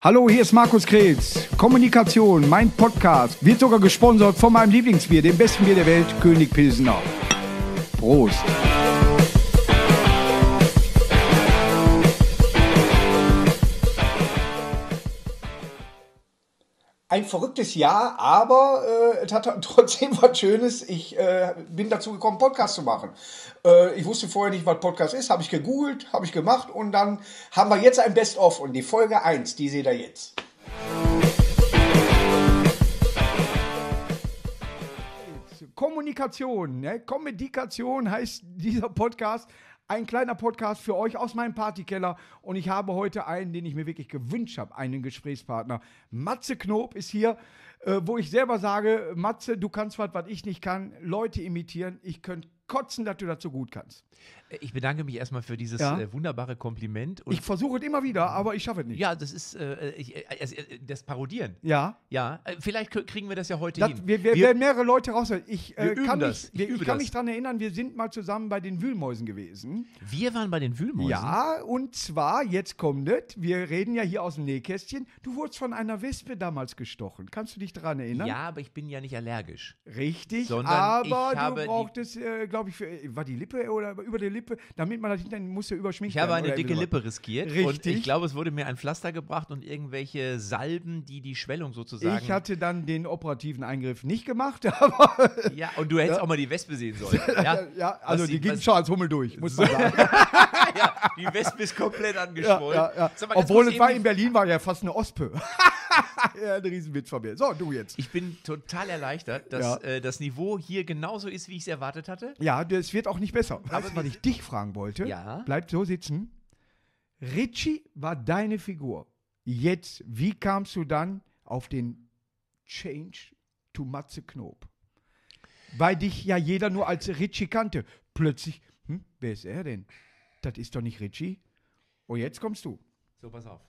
Hallo, hier ist Markus Krebs. Kommunikation, mein Podcast, wird sogar gesponsert von meinem Lieblingsbier, dem besten Bier der Welt, König Pilsener. Prost. Ein verrücktes Jahr, aber äh, es hat trotzdem was Schönes. Ich äh, bin dazu gekommen, Podcast zu machen. Äh, ich wusste vorher nicht, was Podcast ist, habe ich gegoogelt, habe ich gemacht und dann haben wir jetzt ein Best-of und die Folge 1, die seht ihr jetzt. Kommunikation, ne? Kommunikation heißt dieser Podcast. Ein kleiner Podcast für euch aus meinem Partykeller. Und ich habe heute einen, den ich mir wirklich gewünscht habe, einen Gesprächspartner. Matze Knob ist hier, äh, wo ich selber sage, Matze, du kannst was, was ich nicht kann. Leute imitieren. Ich könnte kotzen, dass du dazu gut kannst. Ich bedanke mich erstmal für dieses Ja. äh, wunderbare Kompliment. Ich versuche es immer wieder, aber ich schaffe es nicht. ja, das ist äh, ich, äh, äh, das Parodieren. Ja. Ja, äh, vielleicht kriegen wir das ja heute Das, hin. wir, wir, werden mehrere Leute raus. Ich, wir äh, kann, das. mich, Ich wir, ich kann das. mich daran erinnern, wir sind mal zusammen bei den Wühlmäusen gewesen. wir waren bei den Wühlmäusen. Ja, und zwar, jetzt kommt es, wir reden ja hier aus dem Nähkästchen. Du wurdest von einer Wespe damals gestochen. Kannst du dich daran erinnern? Ja, aber ich bin ja nicht allergisch. Richtig, Sondern aber du brauchtest, äh, glaube ich, für, war die Lippe oder über die Lippe, damit man das hinterher musste überschminkt Ich habe eine dicke Lippe riskiert. Und Richtig. ich glaube, es wurde mir ein Pflaster gebracht und irgendwelche Salben, die die Schwellung sozusagen. Ich hatte dann den operativen Eingriff nicht gemacht, aber ja, und du hättest auch mal die Wespe sehen sollen. Ja, ja, also die ging schon als Hummel durch, muss man sagen. Ja, die Wespe ist komplett ja, angeschwollen. ja, ja. Sag mal, Obwohl es war in Berlin, war ja fast eine Ospe. ja, ein Riesenwitz von mir. So, du jetzt. Ich bin total erleichtert, dass Ja. äh, das Niveau hier genauso ist, wie ich es erwartet hatte. Ja, das wird auch nicht besser. Weißt Aber du, was ich dich fragen wollte? Ja. Bleib so sitzen. Richie war deine Figur. Jetzt, wie kamst du dann auf den Change to Matze Knob? Weil dich ja jeder nur als Richie kannte. Plötzlich, hm, wer ist er denn? Das ist doch nicht Richie. Und jetzt kommst du. So, pass auf.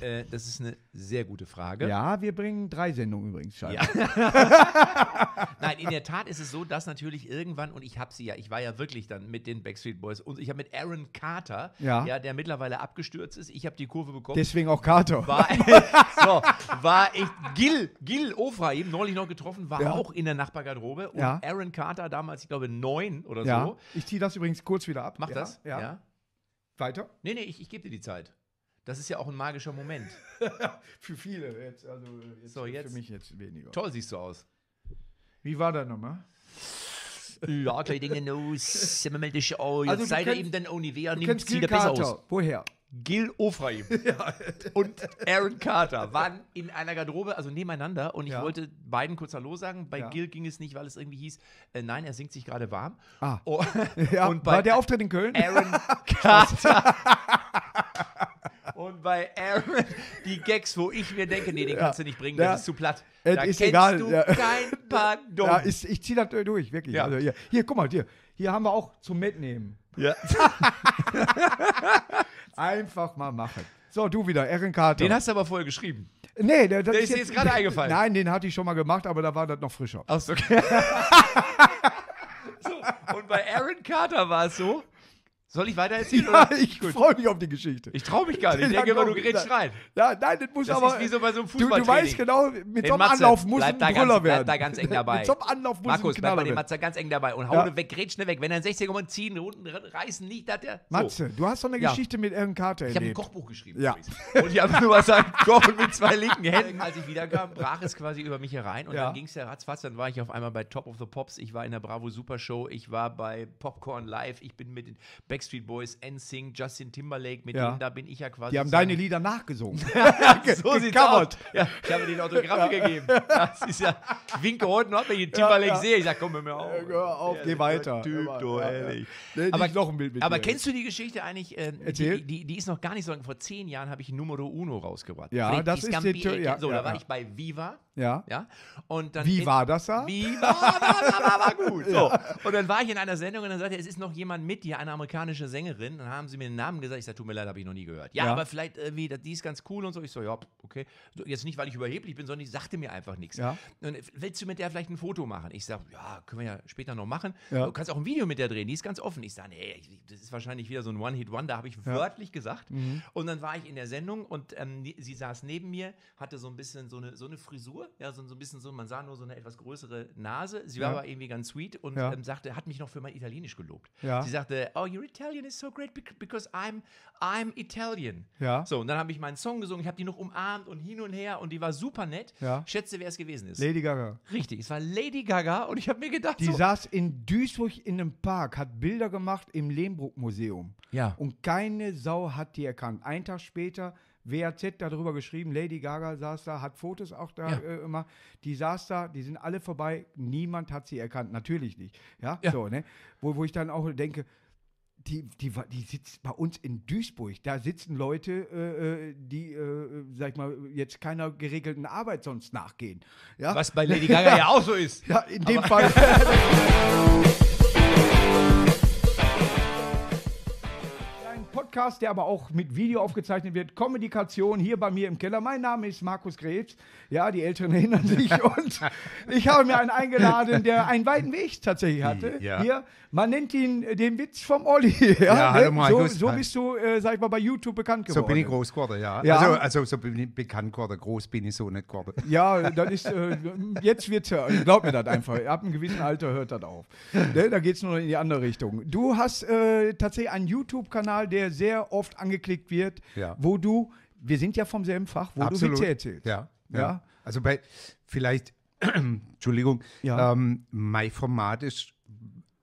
Äh, das ist eine sehr gute Frage. Ja, wir bringen drei Sendungen übrigens. Ja. Nein, in der Tat ist es so, dass natürlich irgendwann, und ich habe sie ja, ich war ja wirklich dann mit den Backstreet Boys und ich habe mit Aaron Carter, Ja. der mittlerweile abgestürzt ist, ich habe die Kurve bekommen. Deswegen auch Carter. war, so, war ich, Gil, Gil Ofraim, neulich noch getroffen, war Ja. auch in der Nachbargarderobe. Und Ja. Aaron Carter, damals, ich glaube, neun oder ja. so. Ich ziehe das übrigens kurz wieder ab. Mach ja. das? Ja. Weiter? Nee, nee, ich, ich gebe dir die Zeit. Das ist ja auch ein magischer Moment. Für viele jetzt. Also jetzt So, jetzt. Für mich jetzt weniger. Toll siehst du aus. Wie war das nochmal? Ja, kleine Dinge, no, semmel dich aus. Also, Jetzt du seid ihr eben dann Du nimmt sieht er besser aus. Woher? Gil Ofraim und Aaron Carter waren in einer Garderobe, also nebeneinander. Und ich Ja. wollte beiden kurz Hallo sagen. Bei Ja. Gil ging es nicht, weil es irgendwie hieß, äh, nein, er singt sich gerade warm. Ah. Oh, Ja, und bei war der Auftritt in Köln? Aaron Carter. Und bei Aaron die Gags, wo ich mir denke, nee, den Ja. kannst du nicht bringen, Ja. das ist zu platt. Da ist kennst egal, du ja. kein Pardon. Ja, ist, ich ziehe das durch, wirklich. Also hier, hier, guck mal, hier, hier haben wir auch zum Mitnehmen. Ja. Einfach mal machen. So, du wieder, Erin Carter. Den hast du aber vorher geschrieben. nee, der, das der ist dir jetzt gerade eingefallen. Nein, den hatte ich schon mal gemacht, aber da war das noch frischer. Achso, okay. so, und bei Aaron Carter war es so. Soll ich weiter erzählen? Ja, ich freue mich auf die Geschichte. Ich traue mich gar nicht. Ich denke immer, du gerätst rein. Ja, nein, das muss Das aber. ist wie so bei so einem du, du Fußballtraining. weißt genau, mit so einem Anlauf muss ein da ganz- Brüller bleib werden. da ganz eng dabei. Mit so einem Anlauf muss Markus, ein bleib bei dem werden. Matze ganz eng dabei und hau Ja. weg, red schnell weg. Wenn er einen 60er Mann ziehen, unten reißen, nicht, dass der. So. Matze, du hast doch eine Ja. Geschichte mit Erin Carter Ich habe ein. Kochbuch geschrieben. Ja. Und ich habe nur was sagen, kochen mit zwei linken Händen. Als ich wiederkam, brach es quasi über mich herein und Ja. dann ging es ja ratzfatz. Dann war ich auf einmal bei Top of the Pops, ich war in der Bravo Super Show, ich war bei Popcorn Live, ich bin mit den Backstreet Boys, NSYNC, Justin Timberlake, mit Ja. denen da bin ich ja quasi. Die haben deine Lieder nachgesungen. so sieht's aus. Ja, ich habe denen Autogramme gegeben. Das ist ja, ich winke heute noch, wenn ich Timberlake sehe. Ich sage, komm hör mir auf. Hör auf, geh weiter. Typ, Aber, du, ehrlich. Nee, Aber- noch ein Bild mit Aber kennst du die Geschichte eigentlich? Äh. Die, die, die ist noch gar nicht so lange. Vor zehn Jahren habe ich Numero Uno rausgebracht. Ja, Freddy das ist die Tür- ja, So, da war ich bei Viva. Ja. Ja. Und dann Wie in- war das da? Viva, war, war, war, war gut. So. Und dann war ich in einer Sendung und dann sagte er, es ist noch jemand mit dir, eine amerikanische amerikanische Sängerin. Dann haben sie mir den Namen gesagt. Ich sage, tut mir leid, habe ich noch nie gehört. Ja, Ja. aber vielleicht irgendwie, die ist ganz cool und so. Ich so, ja, okay. So, jetzt nicht, weil ich überheblich bin, sondern die sagte mir einfach nichts. Ja. Und äh, willst du mit der vielleicht ein Foto machen? Ich sage, ja, können wir ja später noch machen. Ja. Du kannst auch ein Video mit der drehen, die ist ganz offen. Ich sage, nee, das ist wahrscheinlich wieder so ein One-Hit-Wonder, habe ich wörtlich gesagt. Mhm. Und dann war ich in der Sendung und ähm, sie saß neben mir, hatte so ein bisschen so eine, so eine Frisur, ja, so, so ein bisschen so, man sah nur so eine etwas größere Nase. Sie war aber irgendwie ganz sweet und ähm, sagte, hat mich noch für mein Italienisch gelobt. Sie sagte, oh, your Italian is so great bec- because I'm, I'm Italian. Ja. So, und dann habe ich meinen Song gesungen, ich habe die noch umarmt und hin und her und die war super nett. Ja. Schätze, wer es gewesen ist. Lady Gaga. Richtig, es war Lady Gaga und ich habe mir gedacht, Die so, saß in Duisburg in einem Park, hat Bilder gemacht im Lehmbruck-Museum. Ja. Und keine Sau hat die erkannt. Einen Tag später, WAZ darüber geschrieben, Lady Gaga saß da, hat Fotos auch da Ja. äh, immer. Die saß da, die sind alle vorbei, niemand hat sie erkannt. Natürlich nicht. Ja, Ja. so, ne? Wo, wo ich dann auch denke, die, die, die sitzt bei uns in Duisburg. Da sitzen Leute, äh, äh, die, äh, sag ich mal, jetzt keiner geregelten Arbeit sonst nachgehen. Ja, was bei Lady Gaga ja auch so ist. ja in dem Fall. Podcast, der aber auch mit Video aufgezeichnet wird. Kommunikation hier bei mir im Keller. Mein Name ist Markus Krebs. Ja, die Älteren erinnern sich. Und ich habe mir einen eingeladen, der einen weiten Weg tatsächlich hatte. Ja. Hier, man nennt ihn äh, den Witz vom Olli. Ja, Ja, hallo ne? So, so bist du, äh, sag ich mal, bei YouTube bekannt geworden. So bin ich groß geworden, ja. Ja. Also, also so bin ich bekannt geworden. Groß bin ich so nicht geworden. Ja, das ist, äh, jetzt wird's ja, glaub mir das einfach. Ab einem gewissen Alter hört das auf. Ne, da geht's nur in die andere Richtung. Du hast äh, tatsächlich einen YouTube-Kanal, der sehr oft angeklickt wird, Ja. wo du, wir sind ja vom selben Fach, wo du Witze erzählst. Ja, ja. Ja. Also bei, vielleicht, Entschuldigung, Ja. ähm, mein Format ist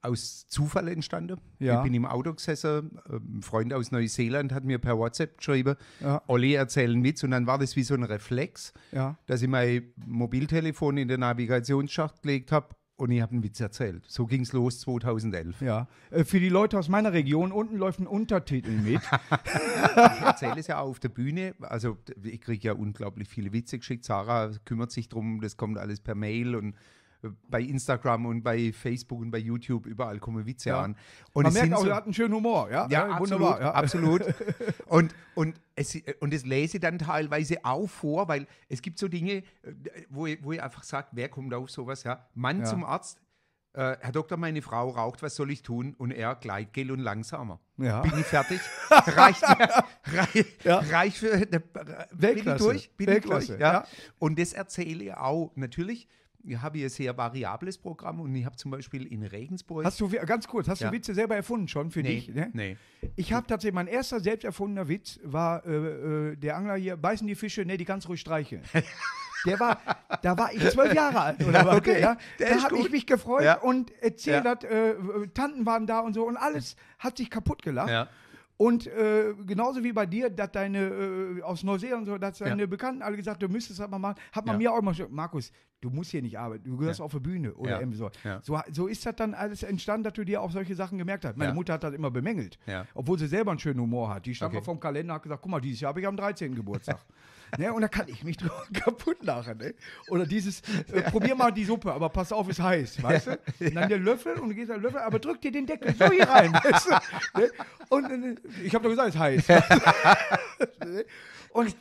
aus Zufall entstanden. Ja. Ich bin im Auto gesessen, ähm, ein Freund aus Neuseeland hat mir per WhatsApp geschrieben, Ja. Olli erzählt einen Witz und dann war das wie so ein Reflex, Ja. dass ich mein Mobiltelefon in den Navigationsschacht gelegt habe und ich habe einen Witz erzählt. So ging es los 2011. Ja. Äh, für die Leute aus meiner Region, unten läuft ein Untertitel mit. Ich erzähle es ja auch auf der Bühne. Also ich kriege ja unglaublich viele Witze geschickt. Sarah kümmert sich drum, das kommt alles per Mail und bei Instagram und bei Facebook und bei YouTube, überall kommen Witze Ja. an. Und Man merkt auch, so, er hat einen schönen Humor. Ja, ja, Äh, absolut, Ja. absolut. Und, und, es, und das lese ich dann teilweise auch vor, weil es gibt so Dinge, wo ich, wo ich einfach sage, wer kommt auf sowas? Ja? Mann Ja. zum Arzt, äh, Herr Doktor, meine Frau raucht, was soll ich tun? Und er, Gleitgel und langsamer. Ja. Bin ich fertig? reicht mir, Ja. reicht für, äh, bin ich Weltklasse. durch? Bin Weltklasse, ich durch? Ja. ja. Und das erzähle ich auch, natürlich, ich habe hier ein sehr variables Programm und ich habe zum Beispiel in Regensburg... Hast du, ganz kurz, hast Ja. du Witze selber erfunden schon für nee, dich? Ne? nee. Ich habe tatsächlich, mein erster selbst erfundener Witz war, äh, äh, der Angler hier, beißen die Fische, ne, die kannst du ruhig streicheln. Der war, da war ich zwölf Jahre alt oder was? Okay, ja? Da habe ich mich gefreut Ja. und erzählt, Ja. hat, äh, äh, Tanten waren da und so und alles hat sich kaputt gelacht. Und äh, genauso wie bei dir, dass deine äh, aus Neuseeland so, dass deine Ja. Bekannten alle gesagt, du müsstest das mal machen, hat man Ja. mir auch immer schon, Markus, du musst hier nicht arbeiten, du gehörst Ja. auf der Bühne oder irgendwie so. So. So ist das dann alles entstanden, dass du dir auch solche Sachen gemerkt hast. Meine. Mutter hat das immer bemängelt, obwohl sie selber einen schönen Humor hat. Die stand Okay. mal vom Kalender und hat gesagt, guck mal, dieses Jahr habe ich am 13. Geburtstag. ne? Und da kann ich mich drüber kaputt lachen. Ne? Oder dieses, äh, probier mal die Suppe, aber pass auf, ist heiß, weißt du? Und dann der Löffel und du gehst an den Löffel, aber drück dir den Deckel so hier rein. Weißt du? ne? Und äh, ich habe doch gesagt, es ist heiß. und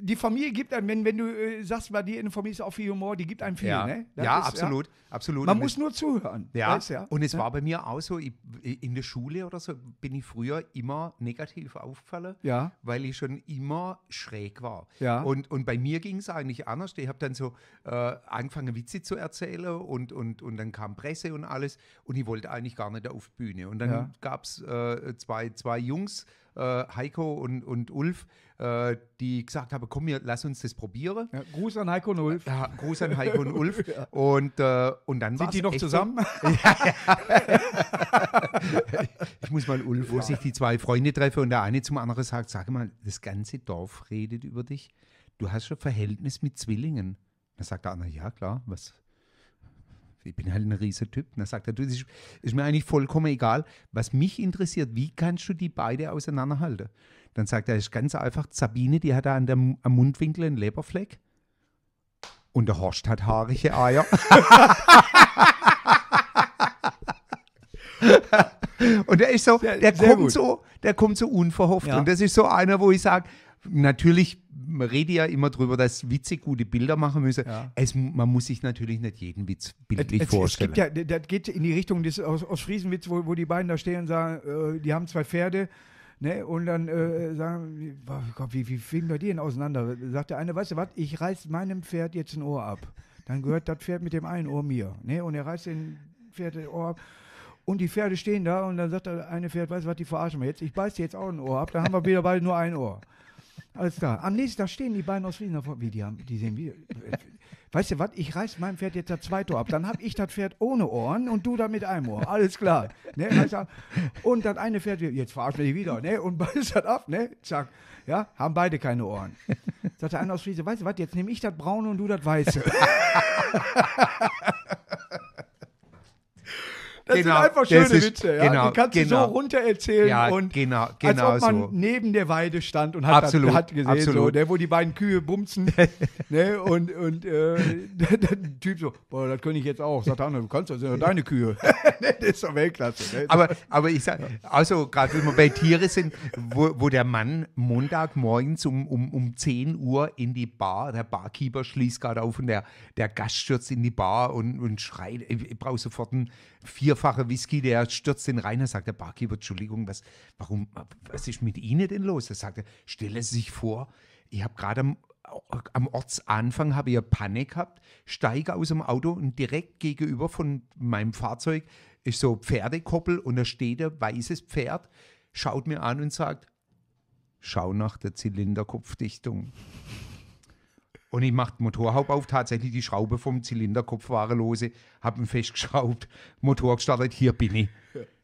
die Familie gibt einem, wenn, wenn du äh, sagst, bei dir in der Familie ist auch viel Humor, die gibt einem viel, Ja, ne? Ja ist, absolut, absolut. Man Und muss nur zuhören. ja, weißt ja. und es ja. war bei mir auch so, ich, in der Schule oder so bin ich früher immer negativ aufgefallen, Ja. weil ich schon immer schräg war. Ja. Und, und bei mir ging es eigentlich anders. Ich habe dann so äh, angefangen, Witze zu erzählen und, und, und dann kam Presse und alles und ich wollte eigentlich gar nicht auf die Bühne. Und dann Ja. gab es äh, zwei, zwei Jungs, Heiko und, und Ulf, äh, die gesagt haben, komm, wir, lass uns das probieren. Ja, Gruß an Heiko und Ulf. Ja, Gruß an Heiko und Ulf. Und, äh, und dann Sind die noch so- zusammen? Ich muss mal Ulf, wo sich die zwei Freunde treffen und der eine zum anderen sagt, sag mal, das ganze Dorf redet über dich. Du hast schon Verhältnis mit Zwillingen. Dann sagt der andere, ja klar, was? Ich bin halt ein riesiger Typ. Dann sagt er, du, das ist, ist mir eigentlich vollkommen egal. Was mich interessiert, wie kannst du die beide auseinanderhalten? Dann sagt er, ist ganz einfach, Sabine, die hat da an der, am Mundwinkel einen Leberfleck. Und der Horst hat haarige Eier. Und der ist so, Sehr- der sehr kommt gut. so, der kommt so unverhofft. Ja. Und das ist so einer, wo ich sage, natürlich, man redet ja immer drüber, dass Witze gute Bilder machen müssen. Ja. Es, man muss sich natürlich nicht jeden Witz bildlich Es, es, es vorstellen. gibt ja, das geht in die Richtung des, aus, aus Friesenwitz, wo, wo die beiden da stehen und sagen, äh, die haben zwei Pferde. Ne, und dann äh, sagen, boah, Gott, wie, wie fliegen wir die denn auseinander? Sagt der eine, weißt du was, ich reiß meinem Pferd jetzt ein Ohr ab. Dann gehört das Pferd mit dem einen Ohr mir. Ne, und er reißt den Pferd das Ohr ab. Und die Pferde stehen da und dann sagt der eine Pferd, weißt du was, die verarschen wir jetzt. Ich beiß dir jetzt auch ein Ohr ab, dann haben wir wieder beide nur ein Ohr. Alles klar. Am nächsten Tag stehen die beiden aus Friesen davor. Wie, die haben, die sehen wie. Weißt du was, ich reiß meinem Pferd jetzt das zweite Ohr ab. Dann habe ich das Pferd ohne Ohren und du da mit einem Ohr. Alles klar. Ne? Und das eine Pferd, jetzt verarschen wir die wieder. Ne? Und beißt das ab, ne? Zack. Ja, haben beide keine Ohren. Sagt der eine aus Friese, weißt du was, jetzt nehme ich das braune und du das weiße. Das Genau, sind einfach schöne ist- Witze. Ja? genau, die kannst du genau. so runter erzählen Ja, und genau, als genau ob man so. neben der Weide stand und hat, Absolut, das, hat gesehen, so, ne, wo die beiden Kühe bumsen. ne, und und äh, der, der Typ so, boah, das könnte ich jetzt auch. Sagt der andere, du kannst das, sind doch deine Kühe. ne, das ist doch Weltklasse. Ne? Aber, aber ich sage, also gerade wenn wir bei Tiere sind, wo, wo der Mann Montagmorgens um, um, um 10 Uhr in die Bar, der Barkeeper schließt gerade auf und der, der Gast stürzt in die Bar und, und schreit, ich, ich brauche sofort einen vierfachen Whisky, der stürzt den rein, da sagt der Barkeeper, Entschuldigung, was, warum, was ist mit Ihnen denn los? Da sagt er, stellen Sie sich vor, ich habe gerade am, am Ortsanfang habe ich Panne gehabt, steige aus dem Auto und direkt gegenüber von meinem Fahrzeug ist so Pferdekoppel und da steht ein weißes Pferd, schaut mir an und sagt, schau nach der Zylinderkopfdichtung. Und ich mache Motorhaube auf, tatsächlich die Schraube vom Zylinderkopf war lose, habe ihn festgeschraubt, Motor gestartet, hier bin ich.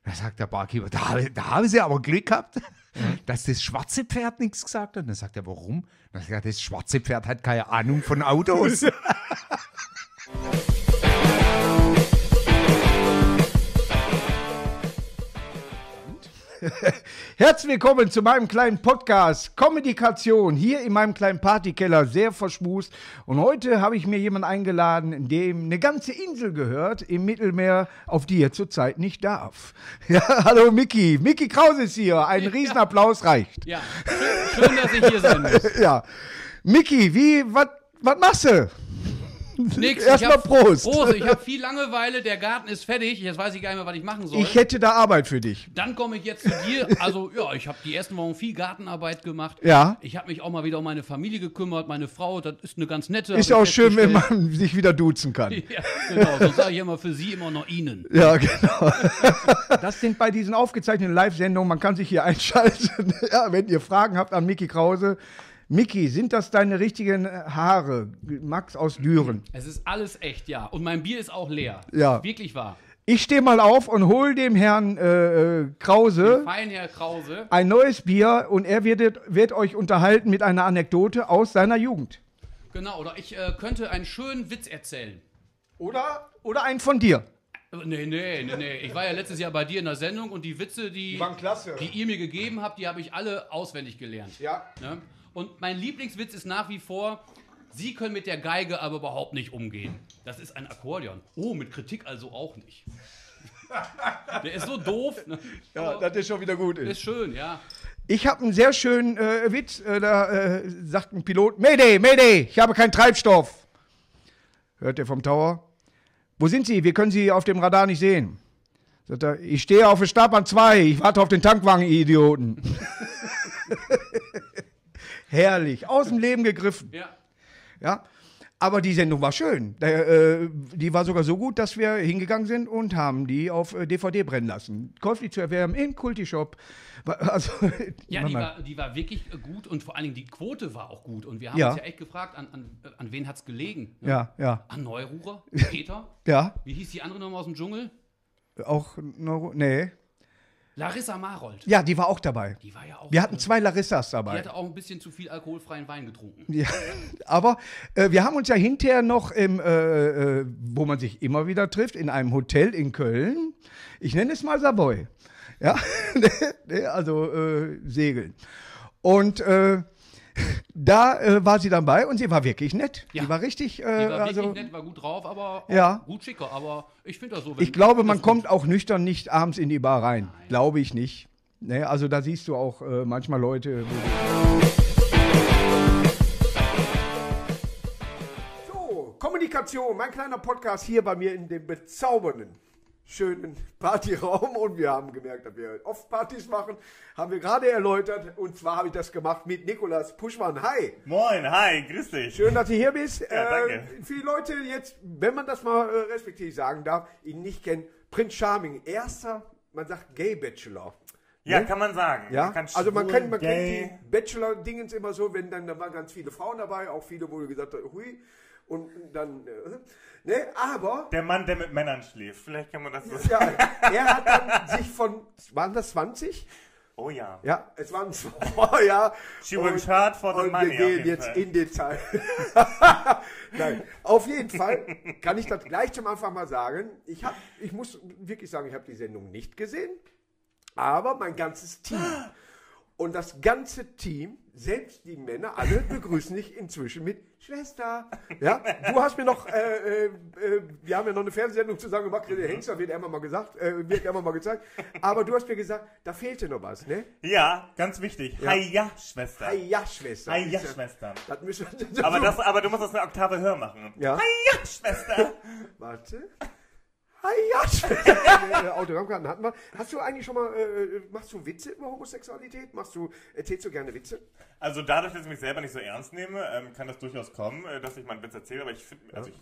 Da sagt der Barkeeper, da, da haben sie aber Glück gehabt, dass das schwarze Pferd nichts gesagt hat. Dann sagt er, warum? Dann sagt er, das schwarze Pferd hat keine Ahnung von Autos. Herzlich willkommen zu meinem kleinen Podcast Kommunikation hier in meinem kleinen Partykeller, sehr verschmust. Und heute habe ich mir jemanden eingeladen, dem eine ganze Insel gehört im Mittelmeer, auf die er zurzeit nicht darf. Ja, hallo Mickey. Mickey Krause ist hier. Ein Riesenapplaus reicht. Ja, schön, schön, dass ich hier sein muss. Ja. Mickey, wie, was machst du? Nix, Erstmal Prost. Prost, ich habe viel Langeweile, der Garten ist fertig, jetzt weiß ich gar nicht mehr, was ich machen soll. Ich hätte da Arbeit für dich. Dann komme ich jetzt zu dir. Also, ja, ich habe die ersten Wochen viel Gartenarbeit gemacht. Ja. Ich habe mich auch mal wieder um meine Familie gekümmert. Meine Frau, das ist eine ganz nette. Ist ja auch schön, wenn man sich wieder duzen kann. Ja, genau. Sonst sage ich immer für sie immer noch Ihnen. Ja, genau. Das sind bei diesen aufgezeichneten Live-Sendungen, man kann sich hier einschalten. Ja, wenn ihr Fragen habt an Mickey Krause. Mickey, sind das deine richtigen Haare? Max aus Düren. Es ist alles echt, ja. Und mein Bier ist auch leer. Ja. Wirklich wahr. Ich stehe mal auf und hol dem Herrn äh, äh, Krause Fein, Herr Krause. ein neues Bier und er wird, wird euch unterhalten mit einer Anekdote aus seiner Jugend. Genau, oder ich äh, könnte einen schönen Witz erzählen. Oder, oder einen von dir. Äh, Nee, nee, nee, nee. Ich war ja letztes Jahr bei dir in der Sendung und die Witze, die, klasse. die ihr mir gegeben habt, die habe ich alle auswendig gelernt. Ja. Ne? Und mein Lieblingswitz ist nach wie vor, Sie können mit der Geige aber überhaupt nicht umgehen. Das ist ein Akkordeon. Oh, mit Kritik also auch nicht. Der ist so doof. Ne? Ja, Aber das ist schon wieder gut. ist schön, ja. Ich habe einen sehr schönen äh, Witz. Äh, da äh, sagt ein Pilot: Mayday, Mayday, ich habe keinen Treibstoff. Hört er vom Tower. Wo sind Sie? Wir können Sie auf dem Radar nicht sehen. Sagt er: Ich stehe auf der Startbahn 2. Ich warte auf den Tankwagen, ihr Idioten. Herrlich. Aus dem Leben gegriffen. Ja. Ja. Aber die Sendung war schön. Äh, die war sogar so gut, dass wir hingegangen sind und haben die auf äh, DVD brennen lassen. Käuflich zu erwerben im Kulti-Shop. Also, Ja, die war, die war wirklich äh, gut und vor allen Dingen die Quote war auch gut. Und wir haben Ja. uns ja echt gefragt, an, an, äh, an wen hat es gelegen? Ne? ja, ja, An Neururer? Peter? ja. Wie hieß die andere nochmal aus dem Dschungel? Auch Neuro nee. Larissa Marold. Ja, die war auch dabei. Die war ja auch. Wir hatten äh, zwei Larissas Die dabei. hatte auch ein bisschen zu viel alkoholfreien Wein getrunken. Ja, aber äh, wir haben uns ja hinterher noch im, äh, äh, wo man sich immer wieder trifft, in einem Hotel in Köln. Ich nenne es mal Savoy. Ja, Ne, also äh, segeln. Und Da äh, war sie dann bei und sie war wirklich nett. Ja. Die war richtig, äh, Die war also, wirklich nett, war gut drauf, aber Ja. gut schicker. Aber ich finde das so. wenn- ich glaube, man kommt auch nüchtern nicht abends in die Bar rein. Glaube ich nicht. Ne, also da siehst du auch äh, manchmal Leute. So, Kommunikation, mein kleiner Podcast hier bei mir in dem bezaubernden, schönen Partyraum. Und wir haben gemerkt, dass wir oft Partys machen. Haben wir gerade erläutert. Und zwar habe ich das gemacht mit Nikolas Puschmann. Hi. Moin, hi, grüß dich. Schön, dass du hier bist. Ja, äh, danke. viele Leute jetzt, wenn man das mal äh, respektiv sagen darf, ihn nicht kennen. Prinz Charming, erster, man sagt Gay Bachelor. Ja, Ne? kann man sagen. Ja, Man kann also man, kennt, man kennt die Bachelor-Dingens immer so, wenn dann, da waren ganz viele Frauen dabei, auch viele, wo du gesagt hast, hui, und dann, äh, ne, aber, Der Mann, der mit Männern schläft. Vielleicht kann man das so ja, er hat dann sich von, waren das 20? Oh ja. Ja, es waren zwei, ja. She works hard for the und money, wir auf gehen jeden jetzt Fall. in Detail. Nein, auf jeden Fall kann ich das gleich zum Anfang mal sagen. Ich, hab, ich muss wirklich sagen, ich habe die Sendung nicht gesehen, aber mein ganzes Team. Und das ganze Team, selbst die Männer, alle begrüßen dich inzwischen mit Schwester. Ja, du hast mir noch, äh, äh, äh, wir haben ja noch eine Fernsehsendung zusammen gemacht, der Hengster wird immer mal gesagt, äh, wird immer mal gezeigt. Aber du hast mir gesagt, da fehlte noch was, ne? Ja, ganz wichtig. Ja. Hi ja, Schwester. Hi ja, Schwester. Hi ja, Ist ja- Schwester. Das müssen wir, Aber, das, aber du musst das eine Oktave höher machen. Ja. Hi ja, Schwester. Warte. Hi. Äh, Autogrammkarten hatten wir. Hast du eigentlich schon mal, äh, machst du Witze über Homosexualität? Machst du, erzählst du gerne Witze? Also dadurch, dass ich mich selber nicht so ernst nehme, ähm, kann das durchaus kommen, äh, dass ich mal einen Witz erzähle. Aber ich finde, also ich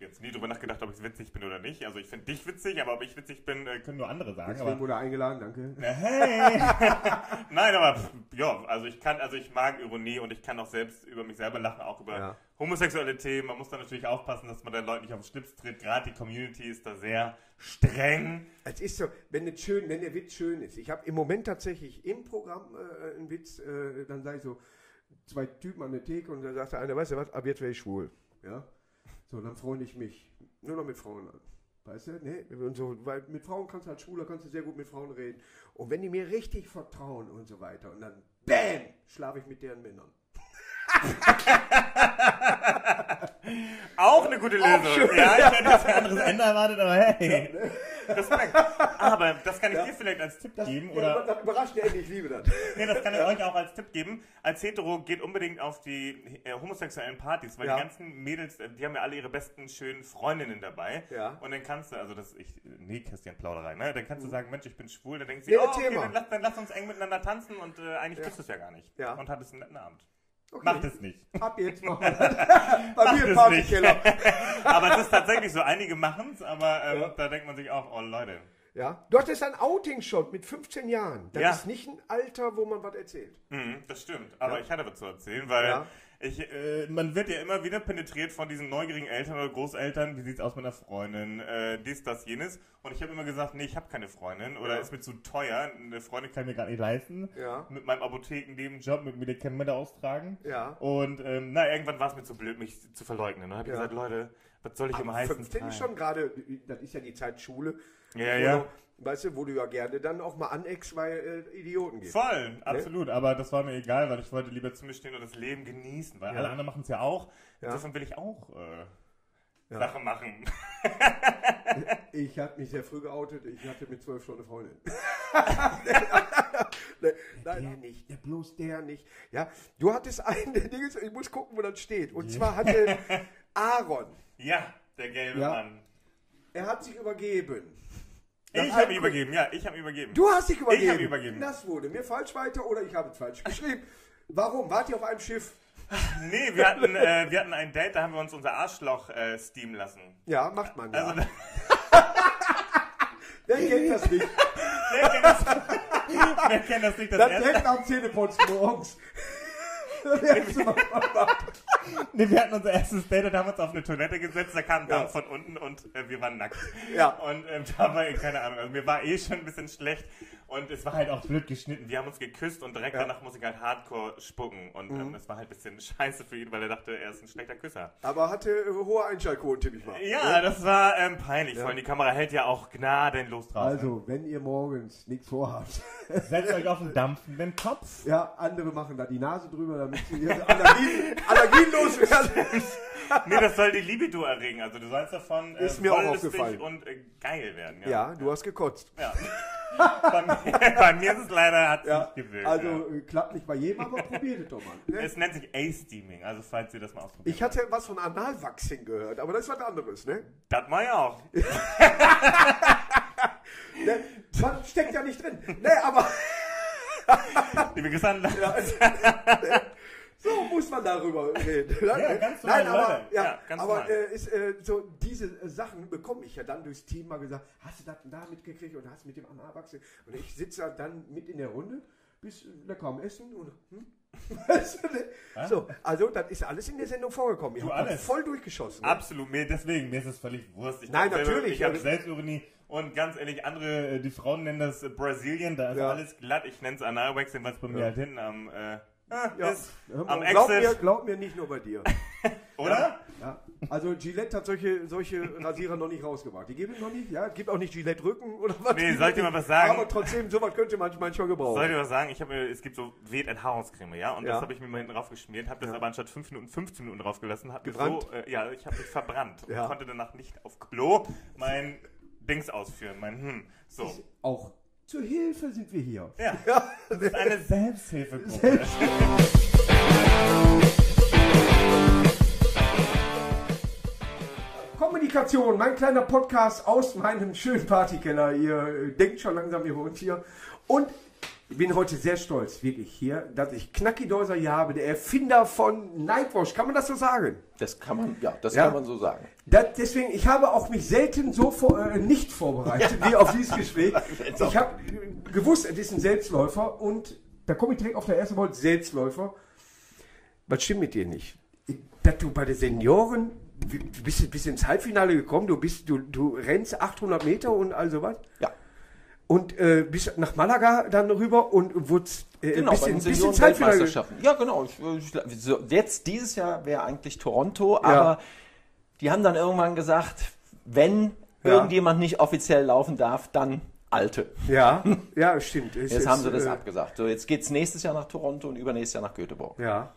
jetzt nie drüber nachgedacht, ob ich witzig bin oder nicht. Also ich finde dich witzig, aber ob ich witzig bin, äh, können nur andere sagen. Deswegen Aber, wurde eingeladen, danke. hey! Nein, aber pff, ja, also ich kann, also ich mag Ironie und ich kann auch selbst über mich selber lachen, auch über Ja. homosexuelle Themen. Man muss da natürlich aufpassen, dass man den Leuten nicht auf den Schlips tritt. Gerade die Community ist da sehr streng. Es ist so, wenn, es schön, wenn der Witz schön ist. Ich habe im Moment tatsächlich im Programm äh, einen Witz, äh, dann sage ich so, zwei Typen an der Theke und dann sagt der eine, weißt du was, ab jetzt wäre ich schwul. Ja? So, dann freue ich mich nur noch mit Frauen an. Weißt du, ne? Und so, weil mit Frauen kannst du als Schwuler kannst du sehr gut mit Frauen reden. Und wenn die mir richtig vertrauen und so weiter, und dann BÄM, schlafe ich mit deren Männern. Auch eine gute Lösung. ja, ich hätte jetzt ein anderes Ende erwartet, aber hey. Respekt. Aber das kann ich dir vielleicht als Tipp geben. Ja, Oder, das überrascht mich endlich, ich liebe das. nee, das kann ich euch auch als Tipp geben. Als Hetero geht unbedingt auf die äh, homosexuellen Partys, weil Ja. die ganzen Mädels, äh, die haben ja alle ihre besten, schönen Freundinnen dabei. Ja. Und dann kannst du, also das, ich, nee, Christian Plauderei, ne? Dann kannst du sagen, Mensch, ich bin schwul. Dann denkst du, Nee, oh, okay, mal. dann lass, dann lass uns eng miteinander tanzen und äh, eigentlich tust du es ja gar nicht. Ja. Und hattest einen netten Abend. Okay. Macht es nicht. Ab jetzt das. Bei mir im Partykeller. aber es ist tatsächlich so, einige machen es, aber ähm, da denkt man sich auch, oh Leute. Ja. Du hattest ein Outing schon mit 15 Jahren. Das Ja. ist nicht ein Alter, wo man was erzählt. Mhm, das stimmt. Aber Ja. ich hatte was zu erzählen, weil Ja. ich, äh, man wird ja immer wieder penetriert von diesen neugierigen Eltern oder Großeltern. Wie sieht's aus mit einer Freundin? Äh, dies, das, jenes. Und ich habe immer gesagt, nee, ich habe keine Freundin oder ist mir zu teuer. Eine Freundin kann ich mir gerade nicht leisten. Mit meinem Apothekennebenjob, mit Medikamente austragen. Ja. Und ähm, na, irgendwann war es mir zu blöd, mich zu verleugnen. Und habe ich gesagt, Leute, was soll ich im Aber heißen 15 ist schon gerade, das ist ja die Zeit Schule. Ja, ja. Du, weißt du, wo du ja gerne dann auch mal aneckst, weil äh, Idioten geht. Voll, absolut. Aber das war mir egal, weil ich wollte lieber zu mir stehen und das Leben genießen. Weil Ja. alle anderen machen es ja auch. Ja. Insofern will ich auch äh. Sachen machen. Ich habe mich sehr früh geoutet, ich hatte mit 12 schon eine Freundin. Ne, Nein, der nicht, der bloß der nicht. Ja, du hattest ein Ding, ist- ich muss gucken, wo das steht. Und zwar hatte Aaron, Ja, der gelbe. Mann. er hat sich übergeben. Ich habe übergeben, ja, ich habe ihn übergeben. Du hast dich übergeben. Ich habe übergeben. Das wurde mir falsch weiter oder ich habe es falsch geschrieben. Warum? Wart ihr auf einem Schiff? Nee, wir hatten, äh, wir hatten ein Date, da haben wir uns unser Arschloch äh, steamen lassen. Ja, macht man ja. Also, Wer kennt das nicht? wer kennt das, wer kennt das nicht? Das Das direkt am Zähneputzen morgens. Das erste Mal. nee, wir hatten unser erstes Date und haben uns auf eine Toilette gesetzt, da kam ein Ja. Von unten und äh, wir waren nackt. Ja. Und ähm, da war, keine Ahnung, also mir war eh schon ein bisschen schlecht. Und es war halt auch blöd geschnitten. Wir haben uns geküsst und direkt Ja. danach muss ich halt hardcore spucken. Und ähm, das war halt ein bisschen scheiße für ihn, weil er dachte, er ist ein schlechter Küsser. Aber hatte äh, hohe Einschaltquoten, tippe ich mal. Ja, das war ähm, peinlich. Ja. Vor allem die Kamera hält ja auch gnadenlos drauf. Also, wenn ihr morgens nichts vorhabt, setzt euch auf einen dampfenden Topf. ja, andere machen da die Nase drüber, damit sie ihre Allergien, Allergien loswerden. Nee, das soll die Libido erregen. Also du sollst davon äh, Ist mir auch aufgefallen. und äh, geil werden. Ja, du hast gekotzt. Ja. bei, mir, bei mir ist es leider, hat Ja, nicht gewirkt. also ja. äh, klappt nicht bei jedem, aber probiert es doch mal. Ne? Es nennt sich A-Steaming, also falls ihr das mal ausprobiert. Ich hatte was von Analwachsing gehört, aber das ist was anderes, ne? Das mach ich auch. ne? Das steckt ja nicht drin. Ne, aber Liebe Grüße an so muss man darüber reden. Ja, ganz normal, Nein, aber, ja, Ja, ganz aber äh, ist, äh, so diese Sachen bekomme ich ja dann durchs Team mal gesagt, hast du das denn da mitgekriegt und hast mit dem Analwachsing und ich sitze da dann mit in der Runde, bis lecker am Essen und hm? Du, ne? so, also das ist alles in der Sendung vorgekommen. Ich Du, habe alles. voll durchgeschossen. Absolut, mir, deswegen, mir ist es völlig Wurst. Ich Nein, natürlich, Ich habe Selbstironie und ganz ehrlich, andere, äh, die Frauen nennen das äh, Brasilien, da ist Ja. alles glatt. Ich nenne es Analwaxing, weil es bei mir halt hinten am, äh, ah, Ja. ist, am glaub, mir, Exit, glaub mir nicht nur bei dir. oder? Ja. Also Gillette hat solche, solche Rasierer noch nicht rausgebracht. Die geben noch nicht, ja. Es gibt auch nicht Gillette Rücken oder was. Nee, soll ich mal was sagen? Aber trotzdem, sowas könnte man manchmal gebrauchen. Soll ich was sagen? Ich habe mir, es gibt so Wet Enthaarungscreme, ja, und Ja. das habe ich mir mal hinten drauf geschmiert, habe das Ja. aber anstatt 5 Minuten 15 Minuten drauf gelassen, habe mir so, äh, ja, ich habe mich verbrannt Ja. und konnte danach nicht auf Klo mein Dings ausführen, mein hm, so. Auch zur Hilfe sind wir hier. Ja, das ist eine Selbsthilfegruppe. Kommunikation, mein kleiner Podcast aus meinem schönen Partykeller. Ihr denkt schon langsam, wir holen hier. Und ich bin heute sehr stolz, wirklich hier, dass ich Knacki Deuser hier habe, der Erfinder von Nightwash. Kann man das so sagen? Das kann man, ja, das Ja. kann man so sagen. Das, deswegen, ich habe auch mich selten so vor, äh, nicht vorbereitet wie auf dieses Gespräch. Ich habe äh, gewusst, es ist ein Selbstläufer und da komme ich direkt auf der ersten Wort, Selbstläufer. Was stimmt mit dir nicht? Dass du bei den Senioren, du bist, bist ins Halbfinale gekommen, du, bist, du, du rennst 800 Meter und all sowas. Ja. Und äh, bist nach Malaga dann rüber und wurdest äh, Genau, ins Halbfinale gekommen. Senioren-Weltmeisterschaften. Ja, genau. Ich, ich, so, jetzt, dieses Jahr wäre eigentlich Toronto, Ja. aber die haben dann irgendwann gesagt, wenn Ja. irgendjemand nicht offiziell laufen darf, dann Alte. Ja, ja, stimmt. Jetzt ist, haben sie das äh, abgesagt. So, jetzt geht es nächstes Jahr nach Toronto und übernächstes Jahr nach Göteborg. Ja.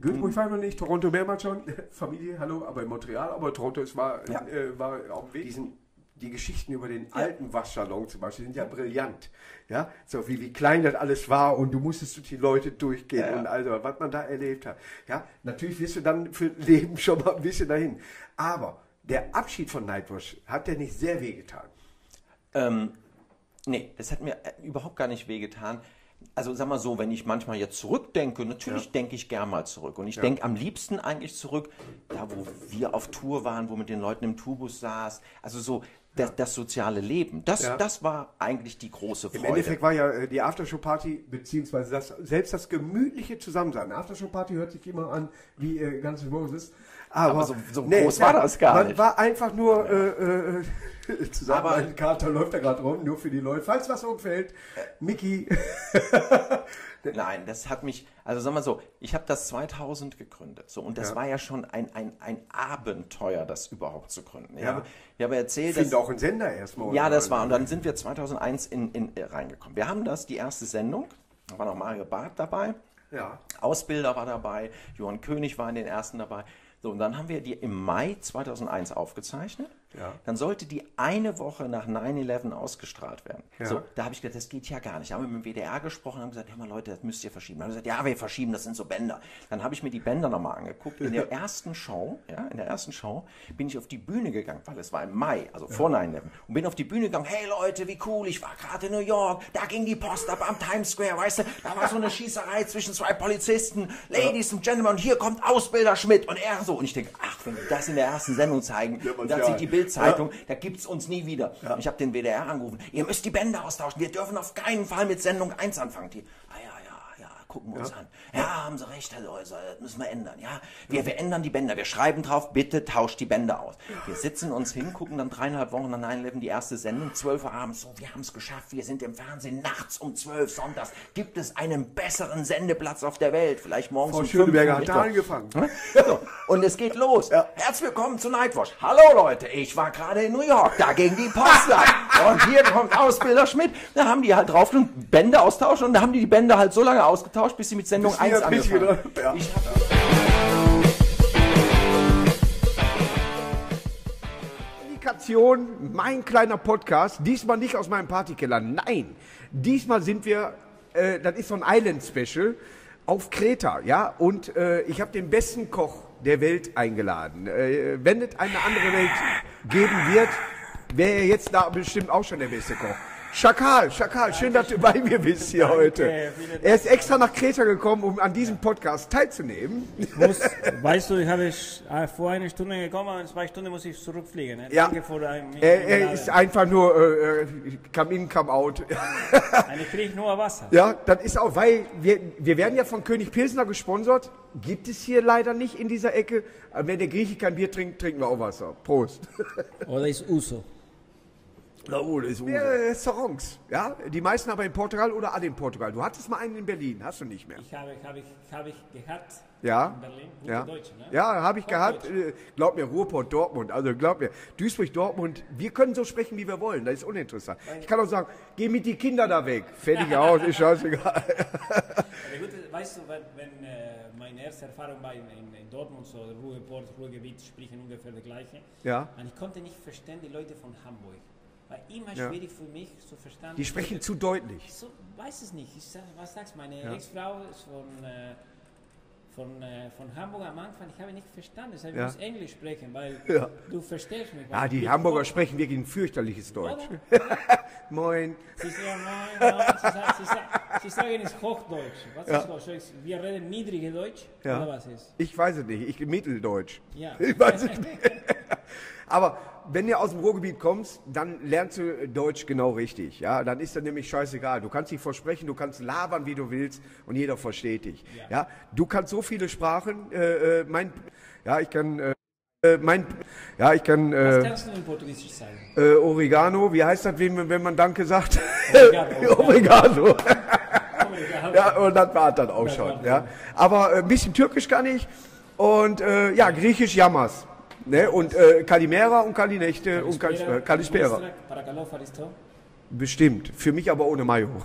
Göteborg war ich noch nicht, Toronto mehrmals schon, Familie, hallo, aber in Montreal, aber Toronto ist, war, Ja. äh, war auf dem Weg. Diesen, die Geschichten über den alten Waschsalon zum Beispiel sind ja brillant. Ja, so wie, wie klein das alles war und du musstest durch die Leute durchgehen Ja, ja. und also, was man da erlebt hat. Ja, natürlich wirst du dann für Leben schon mal ein bisschen dahin. Aber der Abschied von Nightwash hat der nicht sehr wehgetan. Ähm, nee, das hat mir äh, überhaupt gar nicht wehgetan. Also sag mal so, wenn ich manchmal jetzt zurückdenke, natürlich denke ich gern mal zurück. Und ich denke am liebsten eigentlich zurück, da wo wir auf Tour waren, wo mit den Leuten im Tubus saß. Also so das, das soziale Leben. Das, Ja. das war eigentlich die große Im Freude. Endeffekt war ja äh, die Aftershow-Party, beziehungsweise das, selbst das gemütliche Zusammensein. Aftershow-Party hört sich immer an wie äh, Guns N' Roses. Aber, Aber so- so groß war das gar man nicht. war einfach nur äh, äh, zusammen. Aber- ein Kater läuft da gerade rum, nur für die Leute. Falls was umfällt, Mickey. Nein, das hat mich, also sagen wir so, ich habe das 2000 gegründet. So, und das Ja. war ja schon ein, ein, ein Abenteuer, das überhaupt zu gründen. Ich, Ja. habe, ich habe erzählt, finde dass, auch ein Sender erstmal. Ja, das war. Und dann sind wir 2001 in, in, äh, reingekommen. Wir haben das, die erste Sendung. Da war noch Mario Barth dabei. Ja. Ausbilder war dabei. Johann König war in den ersten dabei. So, und dann haben wir die im Mai 2001 aufgezeichnet. Ja. Dann sollte die eine Woche nach 9-11 ausgestrahlt werden. Ja. So, da habe ich gedacht, das geht ja gar nicht. Da haben wir mit dem WDR gesprochen und haben gesagt, hör mal Leute, das müsst ihr verschieben. Dann haben wir gesagt, ja, wir verschieben, das sind so Bänder. Dann habe ich mir die Bänder nochmal angeguckt. In der ersten Show, ja, in der ersten Show bin ich auf die Bühne gegangen, weil es war im Mai, also vor 9-11. Und bin auf die Bühne gegangen, hey Leute, wie cool, ich war gerade in New York, da ging die Post ab am Times Square, weißt du, da war so eine Schießerei zwischen zwei Polizisten, Ladies and Gentlemen, und hier kommt Ausbilder Schmidt und er so. Und ich denke, ach, wenn die das in der ersten Sendung zeigen, und dann ja. sieht die Bildzeitung, da gibt's uns nie wieder. Und Ich habe den WDR angerufen, ihr müsst die Bänder austauschen, wir dürfen auf keinen Fall mit Sendung 1 anfangen. Die, ah ja, ja, ja, gucken wir uns an. Ja, haben Sie recht, Herr Läuser, das müssen wir ändern. Ja, wir, wir ändern die Bänder. Wir schreiben drauf, bitte tauscht die Bänder aus. Wir sitzen uns hin, gucken dann dreieinhalb Wochen nach 9-11 die erste Sendung, 12 Uhr abends. So, wir haben es geschafft, wir sind im Fernsehen nachts um 12 sonntags. Gibt es einen besseren Sendeplatz auf der Welt? Vielleicht morgens Frau um Schöneberger 5 hat da angefangen. so, und es geht los. Herzlich willkommen zu Nightwatch. Hallo Leute, ich war gerade in New York, da ging die Post lang. Und hier kommt Ausbilder Schmidt. Da haben die halt drauf und Bänder austauschen und da haben die die Bänder halt so lange ausgetauscht, bis sie mit Sendung Bis 1 wieder Pich angefangen wieder- ja. Ich Kommunikation, mein kleiner Podcast. Diesmal nicht aus meinem Partykeller. Nein, diesmal sind wir, äh, das ist so ein Island-Special auf Kreta, ja. Und äh, ich habe den besten Koch der Welt eingeladen. Äh, wenn es eine andere Welt geben wird, wäre er jetzt da bestimmt auch schon der beste Koch. Schakal, Schakal, schön, dass du bei mir bist hier heute. Er ist extra nach Kreta gekommen, um an diesem Podcast teilzunehmen. muss, weißt du, ich habe äh, vor einer Stunde gekommen, in zwei Stunden muss ich zurückfliegen. Ne? Ja. Er, er ist einfach nur äh, äh, come in, come out. Ich kriege nur Wasser. Ja, das ist auch, weil wir, wir werden ja von König Pilsner gesponsert. Gibt es hier leider nicht in dieser Ecke. Wenn der Grieche kein Bier trinkt, trinken wir auch Wasser. Prost. Oder ist Uso? Na, oh, das ist Mehrere Restaurants. Ja, die meisten aber in Portugal oder alle in Portugal. Du hattest mal einen in Berlin, hast du nicht mehr. Ich habe, habe, ich, habe ich gehabt Ja. in Berlin. Gute Ja, Deutsche, ne? ja habe ich gehabt. Äh, Glaub mir, Ruhrport, Dortmund. Also glaub mir, Duisburg, Dortmund. Wir können so sprechen, wie wir wollen. Das ist uninteressant. Ich kann auch sagen, geh mit die Kinder da weg. Fertig aus, ist scheißegal. Weißt du, wenn, äh, meine erste Erfahrung war in, in, in Dortmund, so Ruhrport, Ruhrgebiet, sprechen ungefähr das Gleiche. Ja. Und ich konnte nicht verstehen, die Leute von Hamburg. War immer Ja. schwierig für mich zu verstehen. Die sprechen zu deutlich. So, weiß es nicht. Ich sag, was sagst du? Meine Ex-Frau ist von, äh, von, äh, von Hamburg am Anfang. Ich habe nicht verstanden. Deshalb Ja. muss Englisch sprechen, weil Ja. du verstehst mich. Ja, Weil die Hamburger sprechen wirklich ein fürchterliches Deutsch. Moin. Sie sagen, nein, nein, sie, sagen, sie, sagen, sie sagen es Hochdeutsch. Was Ja. ist Hochdeutsch? Wir reden niedrige Deutsch. Ja. Oder was ist? Ich weiß es nicht, ich Mitteldeutsch. Ja. Ich weiß es nicht. Aber wenn du aus dem Ruhrgebiet kommst, dann lernst du Deutsch genau richtig. Ja, dann ist das nämlich scheißegal. Du kannst dich versprechen, du kannst labern, wie du willst und jeder versteht dich. Ja, du kannst so viele Sprachen. Äh, äh, mein, ja, ich kann. Äh, äh, mein, ja, ich kann Was äh, kannst du in Portugiesisch sagen? äh, Oregano. Wie heißt das, wenn, wenn man Danke sagt? Obrigado. Oregano. Ja. Ja, und das war dann auch schon. Ja. Aber äh, ein bisschen Türkisch kann ich und äh, ja, Griechisch Yamas. Ne? Und äh, Kalimera und Kalinechte Kalispera, und Kalispera. Äh, Kalispera. Bestimmt. Für mich aber ohne Mayo.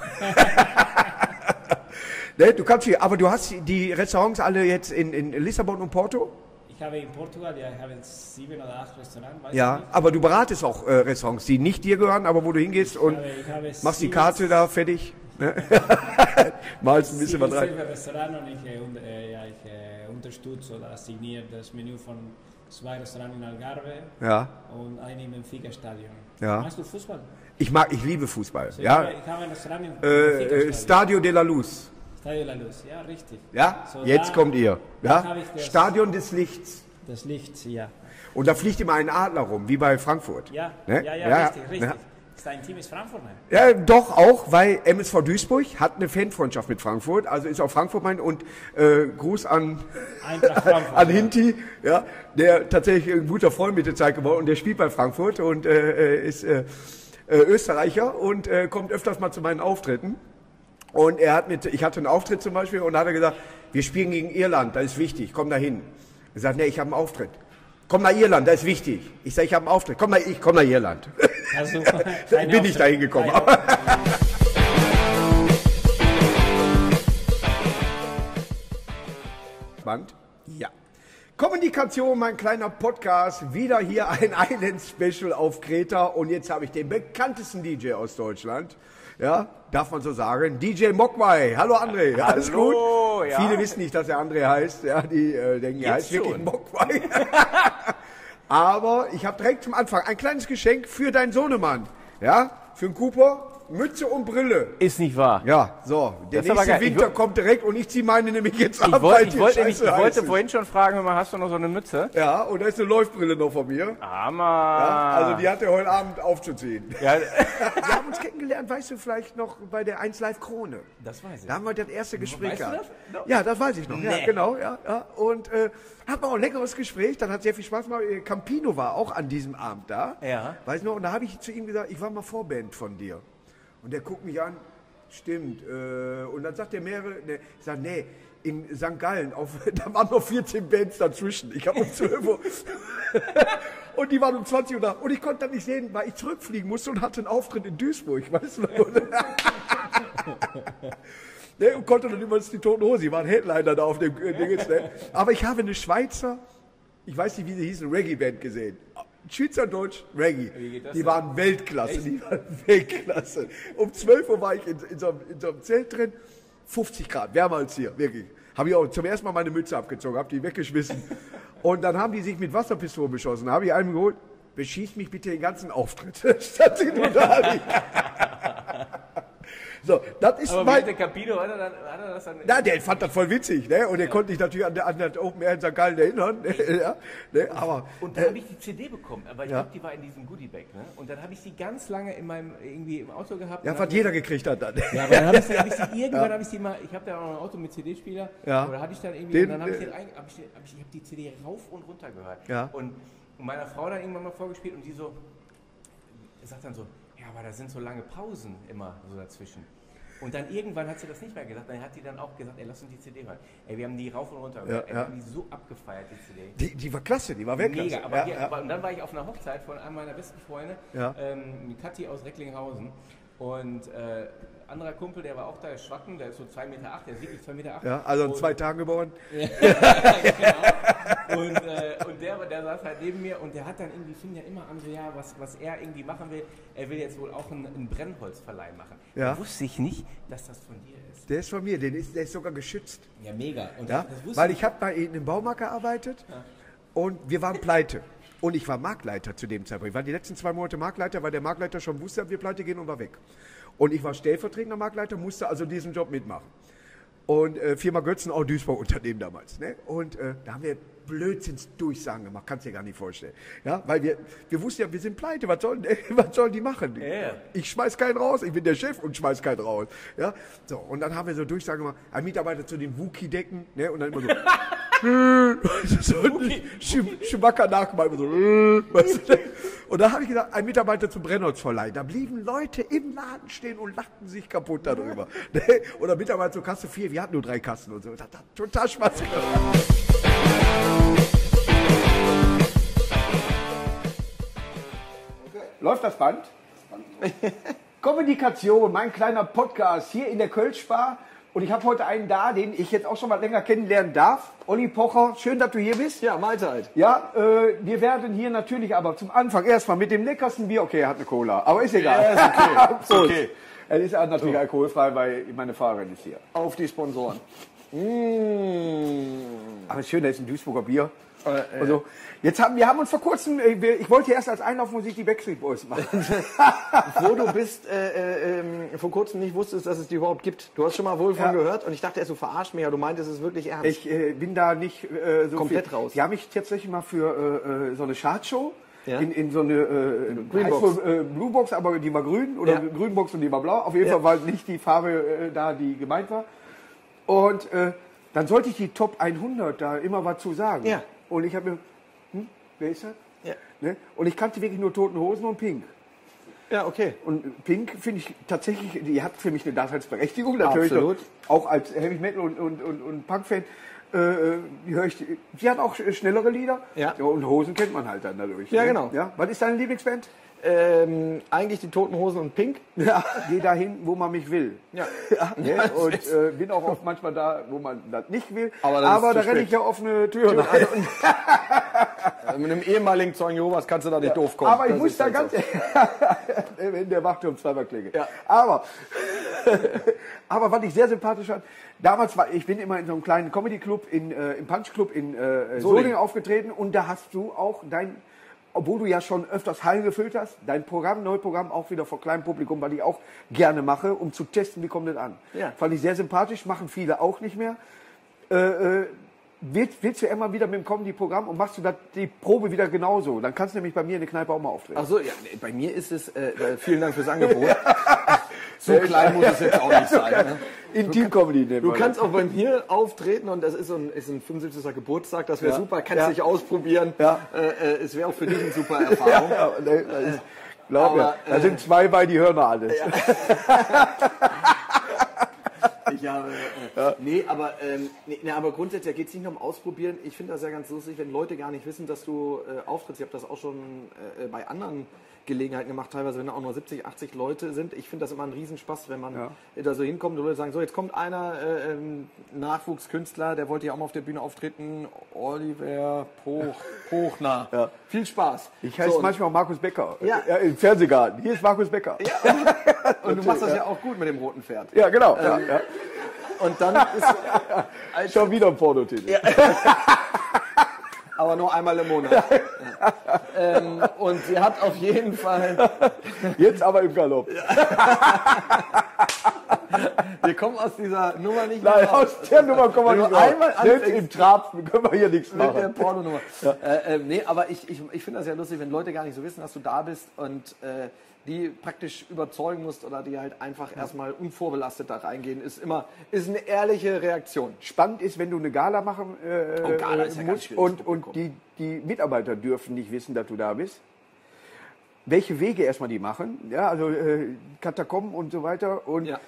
ne? Du kannst hier, aber du hast die Restaurants alle jetzt in, in Lissabon und Porto? Ich habe in Portugal, ja, ich habe sieben oder acht Restaurants. ja, aber du beratest auch äh, Restaurants, die nicht dir gehören, aber wo du hingehst ich und habe, habe machst die Karte da fertig. Ne? Malst ein bisschen was rein. Ich habe Restaurant und ich, äh, äh, ja, ich äh, unterstütze oder signiere das Menü von zwei Restaurants in Algarve Ja. und einem im Benfica Stadion. Ja. Machst du Fußball? Ich mag, ich liebe Fußball. Ja, ich habe ein Restaurant im äh, äh. Stadio de la Luz. Stadio La Luz, ja, richtig. Ja, So, jetzt da- kommt ihr. Ja, das- Stadion des Lichts. Das Licht, ja. Und da fliegt immer ein Adler rum, wie bei Frankfurt. Ja, Ne? ja, ja, Ja, richtig, richtig. Dein Team ist Frankfurt, ne? Ja, doch auch, weil MSV Duisburg hat eine Fanfreundschaft mit Frankfurt, also ist auch Frankfurt mein und äh, Gruß an, an. Hinti, ja, der tatsächlich ein guter Freund mit der Zeit geworden und der spielt bei Frankfurt und äh, ist äh, äh, Österreicher und äh, kommt öfters mal zu meinen Auftritten. Und er hat mit, ich hatte einen Auftritt zum Beispiel und da hat er gesagt, wir spielen gegen Irland, das ist wichtig, komm da hin. Er sagt, nee, ich habe einen Auftritt. Komm nach Irland, das ist wichtig. Ich sage, ich habe einen Auftritt. Komm nach, ich komm nach Irland. Also, Bin ich da hingekommen. Band? Ja. Kommunikation, mein kleiner Podcast. Wieder hier ein Island Special auf Kreta. Und jetzt habe ich den bekanntesten DJ aus Deutschland. Ja, darf man so sagen. DJ Mogwai. Hallo André. Alles Hallo, gut? ja. Viele wissen nicht, dass er André heißt. Ja, die äh, denken, er heißt Jetzt wirklich schon. Mogwai. Aber ich habe direkt zum Anfang ein kleines Geschenk für deinen Sohnemann. Ja, für den Cooper. Mütze und Brille. Ist nicht wahr. Ja, so. Der Das nächste. Ich Winter kommt direkt und ich ziehe meine nämlich jetzt ab. Ich, wollt, ich, wollte, nämlich, ich wollte vorhin schon fragen, mal, hast du noch so eine Mütze? Ja, und da ist eine Läufbrille noch von mir. Hammer. Ja, also die hat er heute Abend aufzuziehen. Ja, Wir haben uns kennengelernt, weißt du, vielleicht noch bei der 1 Live Krone. das weiß ich. Da haben wir das erste Gespräch Weißt du gehabt. das? Ja, das weiß ich noch. Ja, Nee. genau. Ja, ja. Und äh, hatten wir auch ein leckeres Gespräch. Dann hat sehr viel Spaß gemacht. Campino war auch an diesem Abend da. Ja. Weiß noch. Und da habe ich zu ihm gesagt, ich war mal Vorband von dir. Und der guckt mich an. Stimmt. Äh, und dann sagt er mehrere. Ne, ich sage, nee. In St. Gallen, auf, da waren noch 14 Bands dazwischen. Ich habe um 12 Uhr. und die waren um 20 Uhr da. Und ich konnte dann nicht sehen, weil ich zurückfliegen musste und hatte einen Auftritt in Duisburg. Weißt du? Ne, und konnte dann übrigens die Toten Hose, die waren Headliner da auf dem äh, Dingens, ne? Aber ich habe eine Schweizer, ich weiß nicht, wie sie hießen, Reggae-Band gesehen. Schweizerdeutsch, Reggae. Die waren Weltklasse, die waren Weltklasse. Um 12 Uhr war ich in, in, so, einem, in so einem Zelt drin, 50 Grad, wärmer als hier, wirklich. Habe ich auch zum ersten Mal meine Mütze abgezogen, habe die weggeschmissen. Und dann haben die sich mit Wasserpistolen beschossen. Da habe ich einen geholt, beschießt mich bitte den ganzen Auftritt. Statt den Unterhalt. So, das ist Aber mein, der Capino, hat er, dann, hat er das dann... na, der fand das voll witzig, ne? Und der konnte sich natürlich an, der- an das Open Air in St. Gallen erinnern. Ne? Ja, ne? Aber Und dann habe ich die CD bekommen, aber ich Ja. glaube, die war in diesem Goodiebag. Ne? Und dann habe ich sie ganz lange in meinem, irgendwie im Auto gehabt. ja, was jeder gekriegt hat dann. Ja, aber dann habe ich, hab ich sie irgendwann, habe ich sie mal, ich habe da auch noch ein Auto mit CD-Spieler, Ja. oder hatte ich dann irgendwie, Den, und dann habe ich, äh, den ein- hab ich, den- hab ich, ich hab die CD rauf und runter gehört. Ja. Und meiner Frau dann irgendwann mal vorgespielt und die so, sagt dann so, ja, aber da sind so lange Pausen immer so dazwischen. Und dann irgendwann hat sie das nicht mehr gesagt, dann hat die dann auch gesagt, ey, lass uns die CD hören. Ey, wir haben die rauf und runter gehört, Ja, ja. wir haben die so abgefeiert, die CD. Die, die war klasse, die war Weltklasse. Mega, aber, ja, ja. aber und dann war ich auf einer Hochzeit von einem meiner besten Freunde, Ja. ähm, Kathi aus Recklinghausen. Und äh, anderer Kumpel, der war auch da, der Schwatten, der ist so 2,8 Meter, acht, der ist wirklich 2,8 Meter. acht. ja, also in Und- zwei Tagen geboren. genau. Und, äh, und der, der saß halt neben mir und der hat dann irgendwie, fing ja immer an, so ja, was, was er irgendwie machen will. Er will jetzt wohl auch einen, einen Brennholzverleih machen. Ja. Da wusste ich nicht, dass das von dir ist. Der ist von mir, der ist, der ist sogar geschützt. Ja, mega. Und Ja? das, das Weil ich habe bei im Baumarkt gearbeitet und wir waren pleite. Und ich war Marktleiter zu dem Zeitpunkt. Ich war die letzten zwei Monate Marktleiter, weil der Marktleiter schon wusste, wir pleite gehen und war weg. Und ich war stellvertretender Marktleiter, musste also diesen Job mitmachen. Und äh, Firma Götzen, auch Duisburg Unternehmen damals. Ne? Und äh, da haben wir Blödsinnsdurchsagen gemacht, kannst dir gar nicht vorstellen. Ja? Weil wir, wir wussten ja, wir sind pleite, was sollen, was sollen die machen? Ja. Ich schmeiß keinen raus, ich bin der Chef und schmeiß keinen raus. Ja? So, und dann haben wir so Durchsagen gemacht, ein Mitarbeiter zu den Wookie-Decken, ne? und dann immer so, so Schumacher nachgemacht, immer so, weißt du? und da habe ich gesagt, ein Mitarbeiter zum Brennholzverleih. Da blieben Leute im Laden stehen und lachten sich kaputt darüber. Ne? Oder Mitarbeiter zur Kasse 4, wir hatten nur drei Kassen und so. Das hat total Spaß gemacht. Läuft das Band? Kommunikation, mein kleiner Podcast hier in der Kölschbar. Und ich habe heute einen da, den ich jetzt auch schon mal länger kennenlernen darf. Olli Pocher, schön, dass du hier bist. Ja, Mahlzeit. Ja, äh, wir werden hier natürlich aber zum Anfang erstmal mit dem leckersten Bier. Okay, er hat eine Cola, aber ist egal. Ja, ist okay. Ist okay. Es ist natürlich alkoholfrei, weil meine Fahrerin ist hier. Auf die Sponsoren. Aber schön, das ist ein Duisburger Bier. Äh, Also, jetzt haben wir haben uns vor kurzem, äh, ich wollte erst als Einlaufmusik die Backstreet Boys machen. Wo du bist, äh, äh, ähm, vor kurzem nicht wusstest, dass es die überhaupt gibt. Du hast schon mal wohl von Ja. gehört und ich dachte erst, du verarsch mich, aber du meintest es wirklich ernst. Ich äh, bin da nicht so Komplett viel. raus. Die haben mich tatsächlich mal für so eine Chartshow Ja. in, in so eine äh, Greenbox. äh, Bluebox, aber die war grün oder Ja. Grünbox und die war blau. Auf jeden Ja. Fall war nicht die Farbe äh, da, die gemeint war. Und äh, dann sollte ich die Top 100 da immer was zu sagen. Ja. Und ich habe mir, hm, wer ist das? Ja. Ne? Und ich kannte wirklich nur Toten Hosen und Pink. ja, okay. Und Pink finde ich tatsächlich, die hat für mich eine Daseinsberechtigung. Natürlich Absolut. Auch als Heavy Metal und, und, und, und Punk-Fan. Äh, äh, die höre ich, die hat auch sch- schnellere Lieder. Ja. Und Hosen kennt man halt dann dadurch. Ja, ne? genau. Ja? Was ist deine Lieblingsband? Ähm, eigentlich die Toten Hosen und Pink. Ja. Geh dahin, wo man mich will. Ja. Ne? Und äh, bin auch oft manchmal da, wo man das nicht will. Aber ist da renne ich ja offene Türen. Also, mit einem ehemaligen Zeugen Jehovas kannst du da nicht doof kommen. Aber ich Das muss da ganz, so. wenn der Wachturm zweimal klingelt. Ja. Aber, aber was ich sehr sympathisch fand, damals war, ich bin immer in so einem kleinen Comedy-Club, in, äh, im Punch-Club in äh, Solingen aufgetreten und da hast du auch dein obwohl du ja schon öfters Hallen gefüllt hast, dein Programm, Neuprogramm auch wieder vor kleinem Publikum, weil ich auch gerne mache, um zu testen, wie kommt das an. Ja. Fand ich sehr sympathisch, machen viele auch nicht mehr. Äh, äh, willst, willst du immer wieder mit dem Comedy-Programm und machst du das, die Probe wieder genauso? Dann kannst du nämlich bei mir in der Kneipe auch mal auftreten. Ach so, ja, bei mir ist es, äh, äh, vielen Dank fürs Angebot. so klein muss es jetzt auch nicht sein. Ne? Intim-Comedy nehmen Du kannst auch bei mir auftreten und das ist ein, ist ein 75. Geburtstag, das wäre Ja. super, kannst Ja. dich ausprobieren. Ja. Äh, äh, es wäre auch für dich eine super Erfahrung. Ja, ist- glaub mir, da äh, sind zwei bei, die hören noch alles. Ich habe, äh, Nee, aber, ähm, nee, aber grundsätzlich geht es nicht nur um Ausprobieren. Ich finde das ja ganz lustig, wenn Leute gar nicht wissen, dass du äh, auftrittst. Ich habe das auch schon äh, bei anderen Gelegenheiten gemacht, teilweise wenn da auch nur 70, 80 Leute sind. Ich finde das immer ein Riesenspaß, wenn man Ja. da so hinkommt und Leute sagen, so jetzt kommt einer, äh, ähm, Nachwuchskünstler, der wollte ja auch mal auf der Bühne auftreten, Oliver Poch, Pochner. Ja. Viel Spaß. Ich heiße So, manchmal Markus Becker. Ja. Im Fernsehgarten. Hier ist Markus Becker. Ja, Und du machst das ja auch gut mit dem roten Pferd. genau. ja, ja. Und dann ist, Schon wieder ein Pornotitel. aber nur einmal im Monat. Ja. Ähm, und sie hat auf jeden Fall Jetzt aber im Galopp. Wir kommen aus dieser Nummer nicht Nein, mehr raus. aus der Nummer kommen wir nicht raus. einmal Selbst im Trab können wir hier nichts mit der machen. Pornonummer. Äh, äh, nee, aber ich, ich, ich finde das ja lustig, wenn Leute gar nicht so wissen, dass du da bist und äh, die praktisch überzeugen musst oder die halt einfach erstmal unvorbelastet da reingehen, ist immer ist eine ehrliche Reaktion. Spannend ist, wenn du eine Gala machen äh, Oh, Gala ist ja musst schwieriges und, und die, die Mitarbeiter dürfen nicht wissen, dass du da bist. Welche Wege erstmal die machen, ja, also äh, Katakomben und so weiter. Und Ja.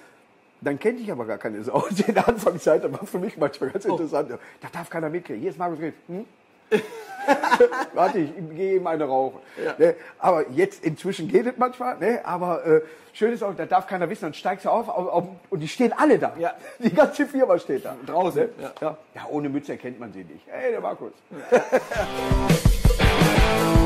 dann kennt ich aber gar keine Sau. In der Anfangszeit, war für mich manchmal Oh. ganz interessant. Da darf keiner mitkriegen. Hier ist Markus Griff. Hm? Warte, ich gehe ihm eine rauchen. Ne? Aber jetzt inzwischen geht es manchmal. Ne? Aber äh, schön ist auch, da darf keiner wissen. Dann steigst du auf, auf, auf und die stehen alle da. Ja. Die ganze Firma steht da. Draußen, Ne? ja. Ja. ja, ohne Mütze erkennt man sie nicht. Hey, der Markus.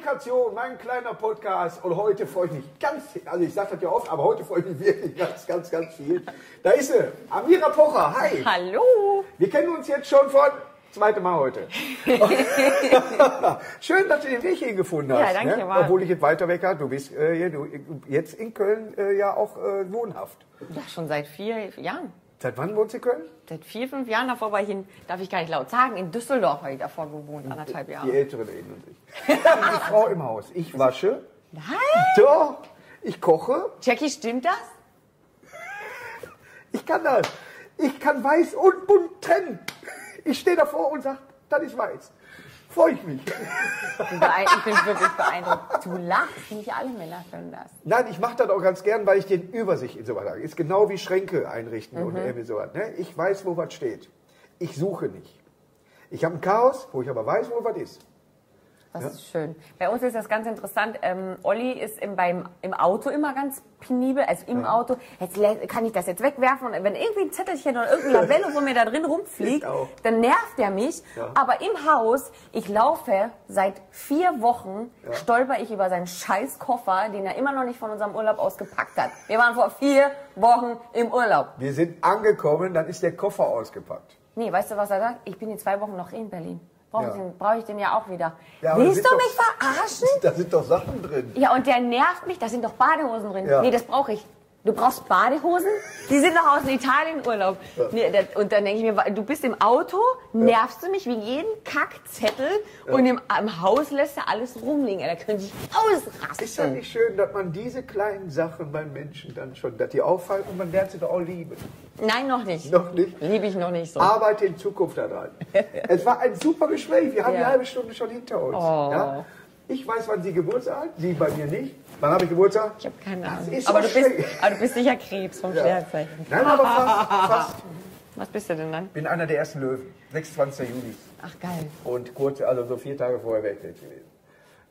Kommunikation, mein kleiner Podcast. Und heute freue ich mich ganz, also ich sage das ja oft, aber heute freue ich mich wirklich ganz, ganz, ganz viel. Da ist sie, Amira Pocher. Hi. Hallo! Wir kennen uns jetzt schon von zweite Mal heute. Schön, dass du den Weg hier gefunden hast. Ja, danke, ne? war- Obwohl ich jetzt weiter weg habe. Du bist äh, du, jetzt in Köln äh, ja auch äh, wohnhaft. Ja, schon seit vier Jahren. Seit wann wohnst du in Köln? Seit vier, fünf Jahren davor war ich in, darf ich gar nicht laut sagen, in Düsseldorf habe ich davor gewohnt, anderthalb Die Jahre. Älteren erinnern sich. Die Frau im Haus. Ich wasche. Nein! Doch. Ich koche. Jackie, stimmt das? Ich kann das. Ich kann weiß und bunt trennen. Ich stehe davor und sage, das ist weiß. Freue ich mich. Ich bin, wirklich beeindruckt. Du lachst, nicht alle Männer können das. Nein, ich mache das auch ganz gern, weil ich den Übersicht in sowas habe. Ist genau wie Schränke einrichten und Mhm. irgendwie sowas. Ne? Ich weiß, wo was steht. Ich suche nicht. Ich habe ein Chaos, wo ich aber weiß, wo was ist. Das ist schön. Bei uns ist das ganz interessant. Ähm, Olli ist im, beim, im Auto immer ganz penibel, also im Auto. Jetzt kann ich das jetzt wegwerfen und wenn irgendwie ein Zettelchen oder irgendein Labello von mir da drin rumfliegt, dann nervt er mich. Ja. Aber im Haus, ich laufe seit vier Wochen, stolper ich über seinen scheiß Koffer, den er immer noch nicht von unserem Urlaub ausgepackt hat. Wir waren vor vier Wochen im Urlaub. Wir sind angekommen, dann ist der Koffer ausgepackt. Nee, weißt du, was er sagt? Ich bin in zwei Wochen noch in Berlin. Brauche Ja. ich, den- brauch ich den ja auch wieder. Ja, Willst du doch- mich verarschen? Da sind doch Sachen drin. Ja, und der nervt mich. Da sind doch Badehosen drin. Ja. Nee, das brauche ich. Du brauchst Badehosen? Die sind doch aus Italien Urlaub. Nee, das, und dann denke ich mir, du bist im Auto, nervst du mich wie jeden Kackzettel und im, im Haus lässt er alles rumliegen. Da könnte ich ausrasten. Ist das nicht schön, dass man diese kleinen Sachen beim Menschen dann schon, dass die auffallen und man lernt sie doch auch lieben. Nein, noch nicht. Noch nicht? Liebe ich noch nicht so. Arbeite in Zukunft daran. es war ein super Gespräch. Wir haben Ja. die halbe Stunde schon hinter uns. Oh. Ja? Ich weiß, wann Sie Geburtstag hat. Sie bei mir nicht. Wann habe ich Geburtstag? Ich habe keine Ahnung. Aber du, bist, aber du bist sicher Krebs vom Sternzeichen. Nein, aber fast. fast. Was bist du denn dann? bin einer der ersten Löwen. 26. Juli. Ach, geil. Und kurz, also so vier Tage vorher wäre ich jetzt gewesen.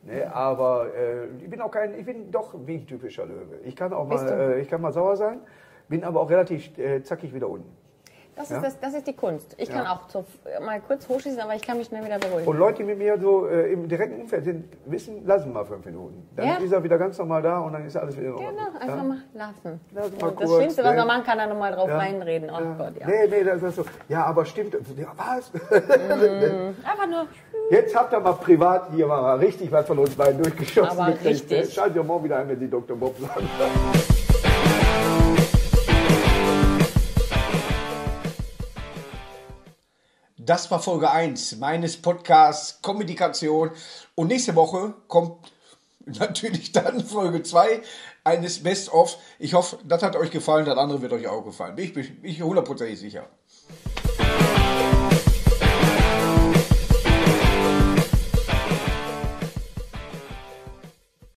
Ne, aber äh, ich bin auch kein, ich bin doch wie ein typischer Löwe. Ich kann auch mal, äh, ich kann mal sauer sein, bin aber auch relativ äh, zackig wieder unten. Das, Ja? ist das, das ist die Kunst. Ich kann Ja. auch so, mal kurz hochschießen, aber ich kann mich schnell wieder beruhigen. Und Leute, die mit mir so äh, im direkten Umfeld sind, wissen, lassen mal fünf Minuten. Dann Ja. ist er wieder ganz normal da und dann ist alles wieder Ordnung. Genau, einfach ja? mal lassen. Lass mal das kurz, Schlimmste, was ne? man machen kann, da nochmal drauf Ja. reinreden. Oh Gott, ja. Nee, nee, das ist so. Ja, aber stimmt. Ja, was? Einfach nur. Jetzt habt ihr mal privat hier mal richtig was von uns beiden durchgeschossen. Aber gekriegt. richtig. Schaltet ihr morgen wieder ein, wenn die Dr. Bob sagen. Das war Folge 1 meines Podcasts Kommunikation. Und nächste Woche kommt natürlich dann Folge 2 eines Best-of. Ich hoffe, das hat euch gefallen, das andere wird euch auch gefallen. Bin ich, bin ich hundertprozentig sicher.